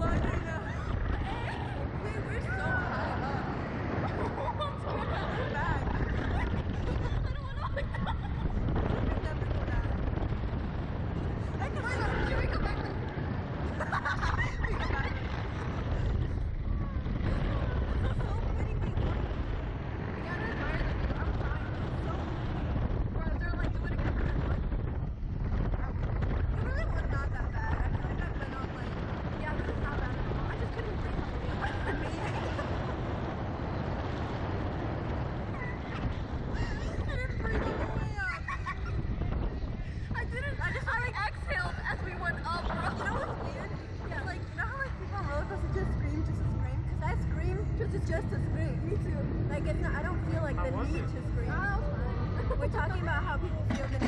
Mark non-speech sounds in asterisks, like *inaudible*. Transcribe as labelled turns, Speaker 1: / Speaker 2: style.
Speaker 1: Blood.
Speaker 2: details as we went up. *laughs* You know what's
Speaker 1: weird? Yeah. Like, you know how like people on roller coasters just scream just scream? Because I scream just to just to scream. Me too. Like, it's not, I don't feel like how the need it? to scream.
Speaker 2: Oh, *laughs* We're talking about
Speaker 1: how people feel the